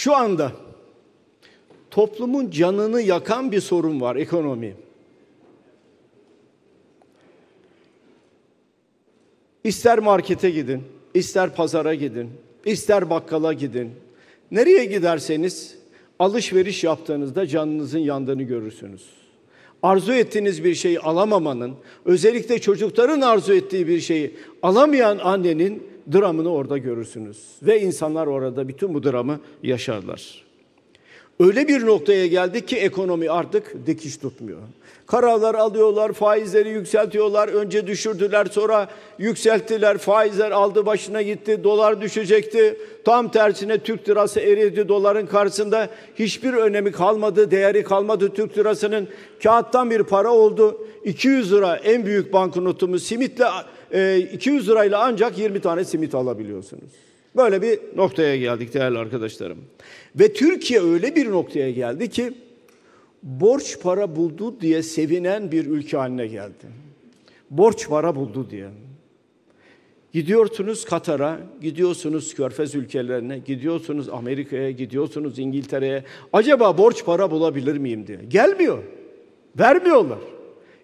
Şu anda toplumun canını yakan bir sorun var ekonomi. İster markete gidin, ister pazara gidin, ister bakkala gidin. Nereye giderseniz alışveriş yaptığınızda canınızın yandığını görürsünüz. Arzu ettiğiniz bir şeyi alamamanın, özellikle çocukların arzu ettiği bir şeyi alamayan annenin dramını orada görürsünüz. Ve insanlar orada bütün bu dramı yaşarlar. Öyle bir noktaya geldik ki ekonomi artık dikiş tutmuyor. Kararlar alıyorlar, faizleri yükseltiyorlar. Önce düşürdüler, sonra yükselttiler. Faizler aldı başına gitti, dolar düşecekti. Tam tersine Türk lirası eridi doların karşısında. Hiçbir önemi kalmadı, değeri kalmadı Türk lirasının. Kağıttan bir para oldu. 200 lira en büyük banknotumuz simitle 200 e, lirayla ancak 20 tane simit alabiliyorsunuz. Böyle bir noktaya geldik değerli arkadaşlarım. Ve Türkiye öyle bir noktaya geldi ki borç para buldu diye sevinen bir ülke haline geldi. Borç para buldu diye. Gidiyorsunuz Katar'a, gidiyorsunuz Körfez ülkelerine, gidiyorsunuz Amerika'ya, gidiyorsunuz İngiltere'ye. Acaba borç para bulabilir miyim diye. Gelmiyor. Vermiyorlar.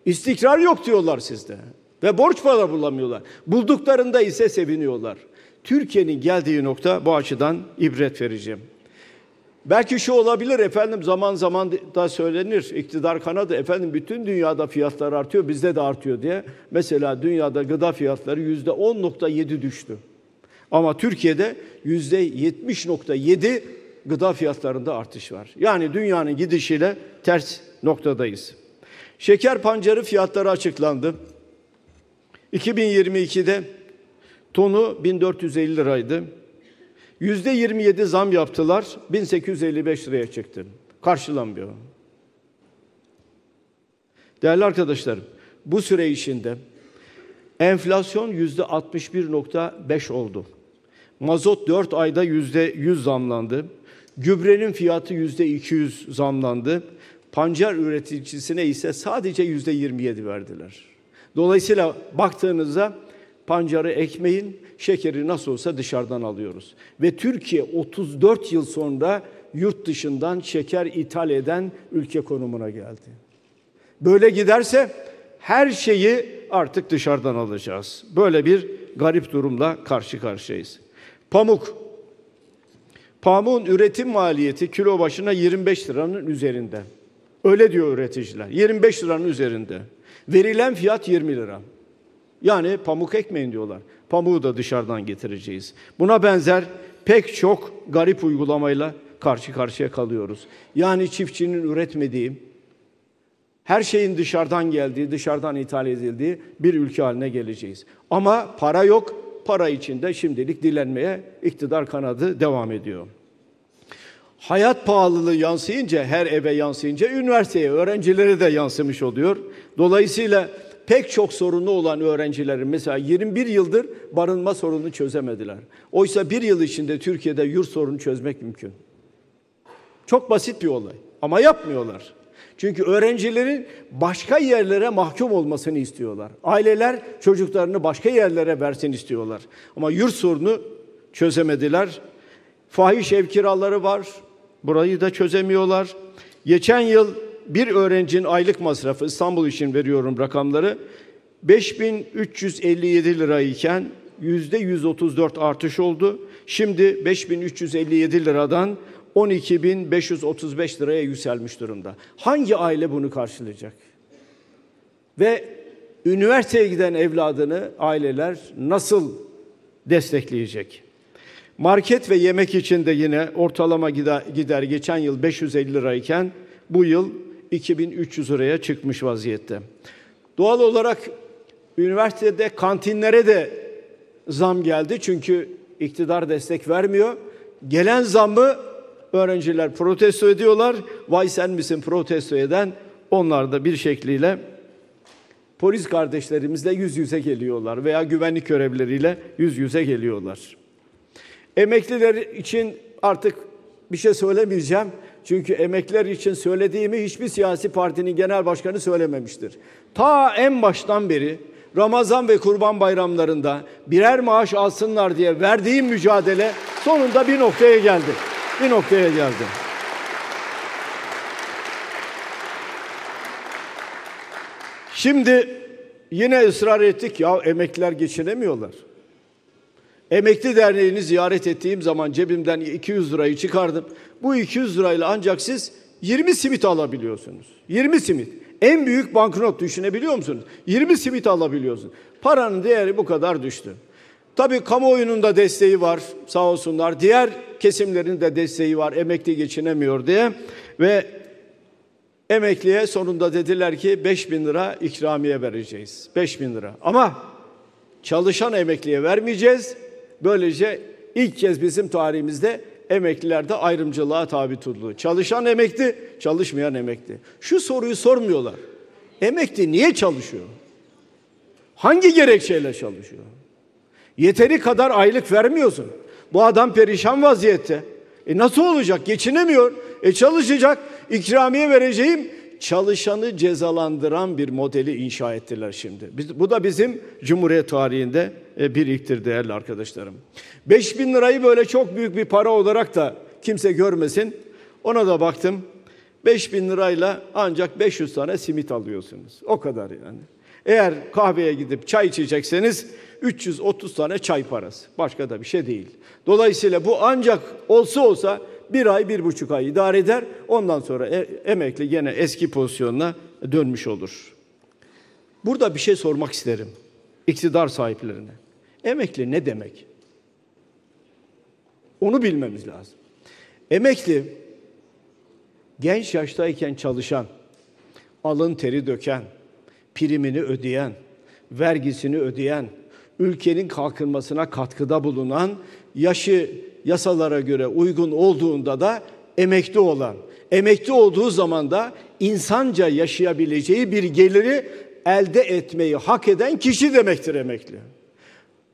İstikrar yok diyorlar sizde. Ve borç para bulamıyorlar. Bulduklarında ise seviniyorlar. Türkiye'nin geldiği nokta bu açıdan ibret vereceğim. Belki şu olabilir efendim zaman zaman da söylenir iktidar kanadı efendim bütün dünyada fiyatlar artıyor bizde de artıyor diye. Mesela dünyada gıda fiyatları yüzde 10.7 düştü. Ama Türkiye'de yüzde 70.7 gıda fiyatlarında artış var. Yani dünyanın gidişiyle ters noktadayız. Şeker pancarı fiyatları açıklandı. 2022'de tonu 1450 liraydı. Yüzde 27 zam yaptılar, 1855 liraya çıktı. Karşılanmıyor. Değerli arkadaşlarım, bu süre içinde enflasyon yüzde 61.5 oldu. Mazot 4 ayda yüzde 100 zamlandı. Gübrenin fiyatı yüzde 200 zamlandı. Pancar üreticisine ise sadece yüzde 27 verdiler. Dolayısıyla baktığınızda pancarı ekmeğin, şekeri nasıl olsa dışarıdan alıyoruz. Ve Türkiye 34 yıl sonra yurt dışından şeker ithal eden ülke konumuna geldi. Böyle giderse her şeyi artık dışarıdan alacağız. Böyle bir garip durumla karşı karşıyayız. Pamuk. Pamuğun üretim maliyeti kilo başına 25 liranın üzerinde. Öyle diyor üreticiler. 25 liranın üzerinde. Verilen fiyat 20 lira. Yani pamuk ekmeyin diyorlar. Pamuğu da dışarıdan getireceğiz. Buna benzer pek çok garip uygulamayla karşı karşıya kalıyoruz. Yani çiftçinin üretmediği, her şeyin dışarıdan geldiği, dışarıdan ithal edildiği bir ülke haline geleceğiz. Ama para yok, para içinde şimdilik dilenmeye iktidar kanadı devam ediyor. Hayat pahalılığı yansıyınca, her eve yansıyınca üniversiteye, öğrencilere de yansımış oluyor. Dolayısıyla pek çok sorunu olan öğrencilerin mesela 21 yıldır barınma sorununu çözemediler. Oysa bir yıl içinde Türkiye'de yurt sorunu çözmek mümkün. Çok basit bir olay ama yapmıyorlar. Çünkü öğrencilerin başka yerlere mahkum olmasını istiyorlar. Aileler çocuklarını başka yerlere versin istiyorlar. Ama yurt sorunu çözemediler. Fahiş ev kiraları var. Burayı da çözemiyorlar. Geçen yıl bir öğrencinin aylık masrafı İstanbul için veriyorum rakamları 5357 lira iken yüzde 134 artış oldu. Şimdi 5357 liradan 12.535 liraya yükselmiş durumda. Hangi aile bunu karşılayacak? Ve üniversiteye giden evladını aileler nasıl destekleyecek? Market ve yemek için de yine ortalama gider, geçen yıl 550 lirayken bu yıl 2300 liraya çıkmış vaziyette. Doğal olarak üniversitede kantinlere de zam geldi çünkü iktidar destek vermiyor. Gelen zammı öğrenciler protesto ediyorlar. Vay sen misin protesto eden? Onlar da bir şekliyle polis kardeşlerimizle yüz yüze geliyorlar veya güvenlik görevleriyle yüz yüze geliyorlar. Emekliler için artık bir şey söylemeyeceğim. Çünkü emekler için söylediğimi hiçbir siyasi partinin genel başkanı söylememiştir. Ta en baştan beri Ramazan ve Kurban bayramlarında birer maaş alsınlar diye verdiğim mücadele sonunda bir noktaya geldi. bir noktaya geldi. Şimdi yine ısrar ettik ya emekliler geçinemiyorlar. Emekli Derneği'ni ziyaret ettiğim zaman cebimden 200 lirayı çıkardım. Bu 200 lirayla ancak siz 20 simit alabiliyorsunuz. 20 simit. En büyük banknot düşünebiliyor musunuz? 20 simit alabiliyorsun. Paranın değeri bu kadar düştü. Tabii kamuoyunun da desteği var sağ olsunlar. Diğer kesimlerin de desteği var emekli geçinemiyor diye. Ve emekliye sonunda dediler ki 5 bin lira ikramiye vereceğiz. 5 bin lira. Ama çalışan emekliye vermeyeceğiz. Böylece ilk kez bizim tarihimizde emeklilerde ayrımcılığa tabi tutuldu. Çalışan emekli, çalışmayan emekli. Şu soruyu sormuyorlar. Emekli niye çalışıyor? Hangi gerekçeyle çalışıyor? Yeteri kadar aylık vermiyorsun. Bu adam perişan vaziyette. E nasıl olacak? Geçinemiyor. E çalışacak. İkramiye vereceğim. Çalışanı cezalandıran bir modeli inşa ettiler şimdi. Biz, bu da bizim Cumhuriyet tarihinde e, bir ilktir değerli arkadaşlarım. 5 bin lirayı böyle çok büyük bir para olarak da kimse görmesin. Ona da baktım. 5 bin lirayla ancak 500 tane simit alıyorsunuz. O kadar yani. Eğer kahveye gidip çay içecekseniz 330 tane çay parası. Başka da bir şey değil. Dolayısıyla bu ancak olsa olsa bir ay, bir buçuk ay idare eder. Ondan sonra e, emekli gene eski pozisyonuna dönmüş olur. Burada bir şey sormak isterim. İktidar sahiplerine. Emekli ne demek? Onu bilmemiz lazım. Emekli genç yaştayken çalışan, alın teri döken, primini ödeyen, vergisini ödeyen, ülkenin kalkınmasına katkıda bulunan, yaşı yasalara göre uygun olduğunda da emekli olan, emekli olduğu zaman da insanca yaşayabileceği bir geliri elde etmeyi hak eden kişi demektir emekli.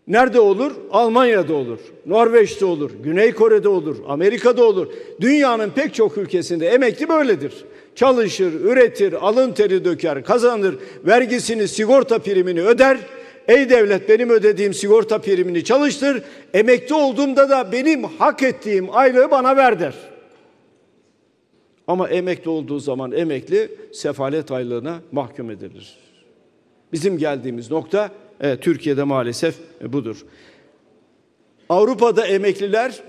Nerede olur? Almanya'da olur, Norveç'te olur, Güney Kore'de olur, Amerika'da olur. Dünyanın pek çok ülkesinde emekli böyledir. Çalışır, üretir, alın teri döker, kazanır, vergisini, sigorta primini öder. Ey devlet benim ödediğim sigorta primini çalıştır. Emekli olduğumda da benim hak ettiğim aylığı bana ver der. Ama emekli olduğu zaman emekli sefalet aylığına mahkum edilir. Bizim geldiğimiz nokta e, Türkiye'de maalesef e, budur. Avrupa'da emekliler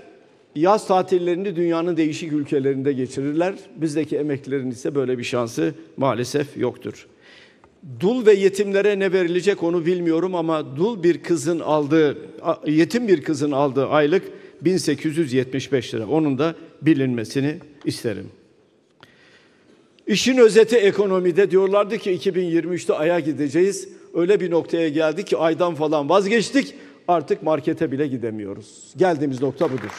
yaz tatillerini dünyanın değişik ülkelerinde geçirirler. Bizdeki emeklilerin ise böyle bir şansı maalesef yoktur. Dul ve yetimlere ne verilecek onu bilmiyorum ama dul bir kızın aldığı, yetim bir kızın aldığı aylık 1875 lira. Onun da bilinmesini isterim. İşin özeti ekonomide diyorlardı ki 2023'te aya gideceğiz. Öyle bir noktaya geldik ki aydan falan vazgeçtik. Artık markete bile gidemiyoruz. Geldiğimiz nokta budur.